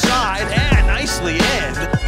side and nicely in.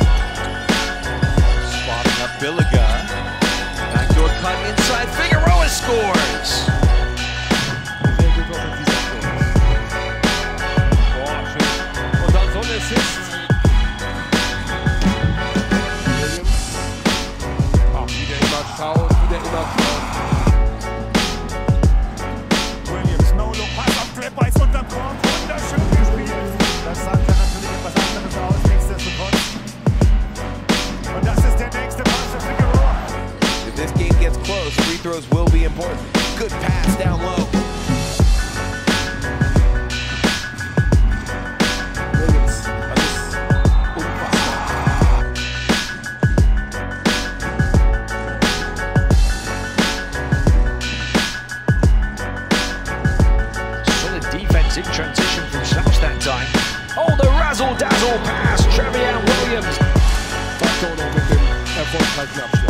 throws will be important. Good pass down low. transition from Slash that time. Oh, the razzle-dazzle pass, Trevion Williams. Back.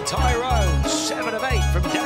for Tyrone. Seven of eight from down.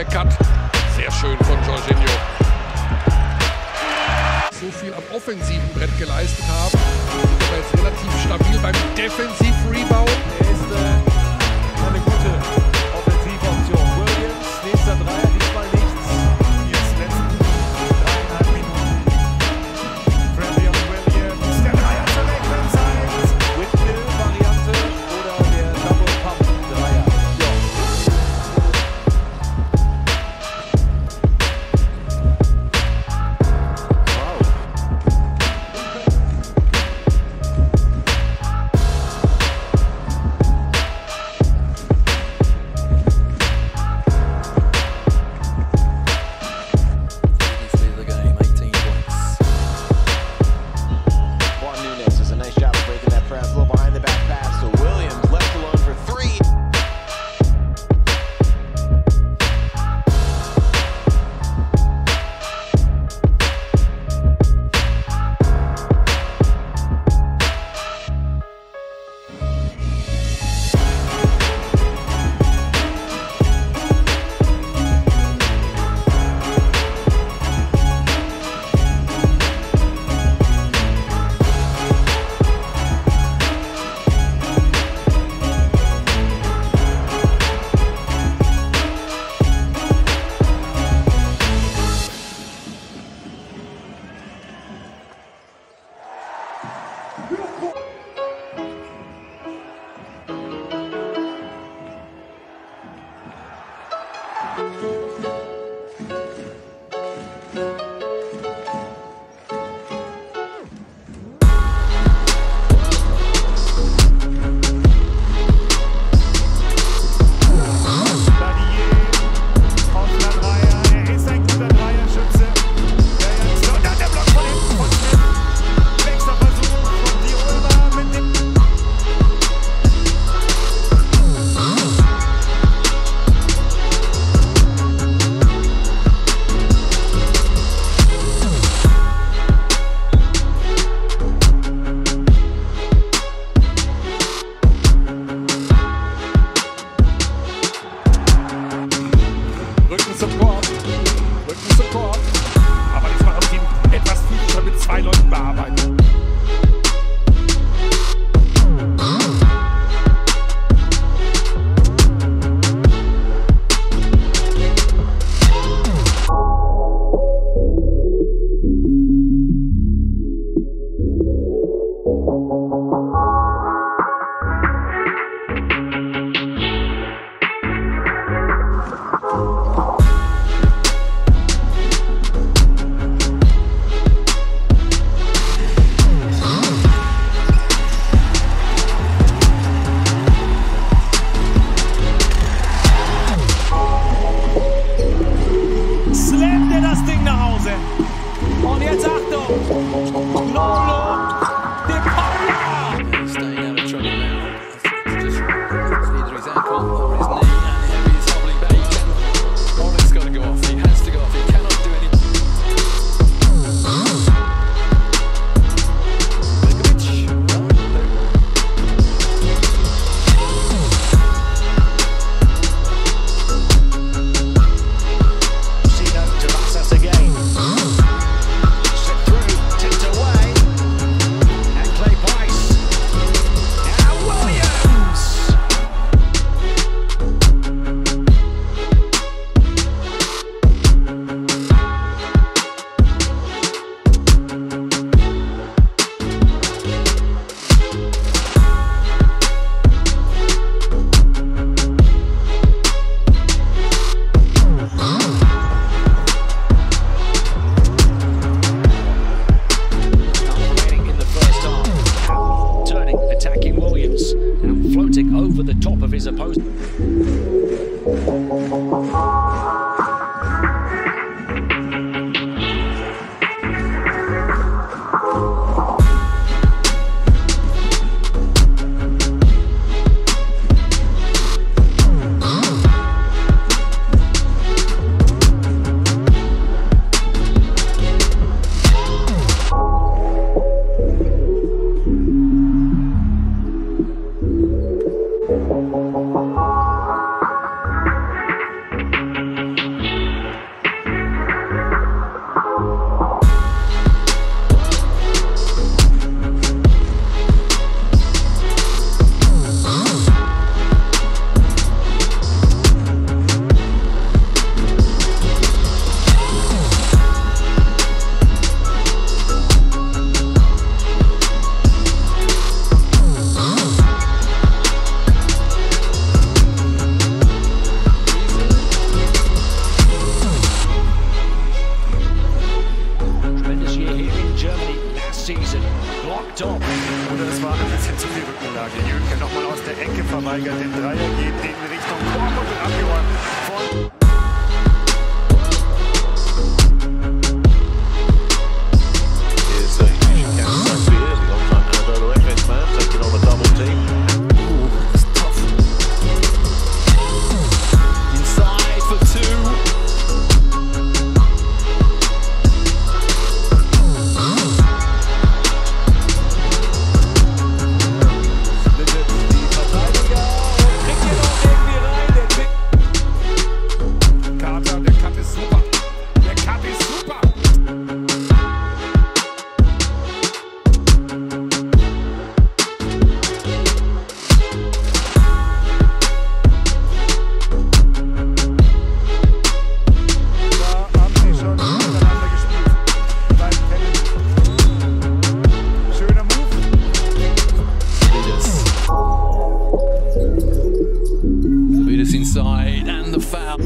der Cut. Sehr schön von Jorginho. So viel am offensiven Brett geleistet haben, sind jetzt relativ stabil beim defensiven. Verweigert, den Dreier the foul.